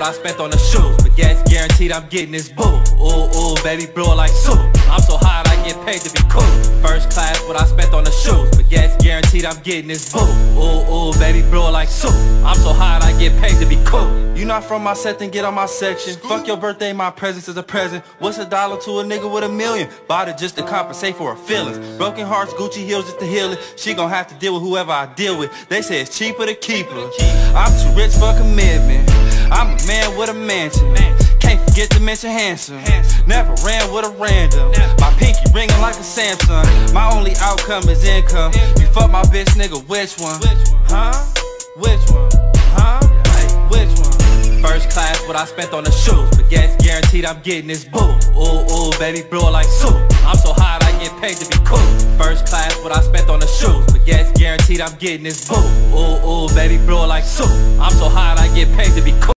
what I spent on the shoes. But gas guaranteed I'm getting this boo. Ooh, ooh, baby, blow like soup. I'm so hot I get paid to be cool. First class what I spent on the shoes. But gas guaranteed I'm getting this boo. Ooh, ooh, baby, blow like soup. I'm so hot I get paid to be cool. You not from my set, then get on my section. Fuck your birthday, my presence is a present. What's a dollar to a nigga with a million? Bought it just to compensate for her feelings. Broken hearts, Gucci heels just to heal it. She gon' have to deal with whoever I deal with. They say it's cheaper to keep her. I'm too rich for commitment. I'm a man with a mansion. Can't forget to mention handsome. Never ran with a random. My pinky ringing like a Samsung. My only outcome is income. You fuck my bitch, nigga, which one? Huh? Which one? Huh? Which one? First class, what I spent on the shoes. But gas guaranteed I'm getting this boo. Ooh, ooh, baby, blow like soup. I'm so hot, I get paid to be cool. First class, what I spent on the shoes. But gas guaranteed I'm getting this boo. Ooh, ooh, baby, blow like soup. I'm so hot, I get paid to be cool.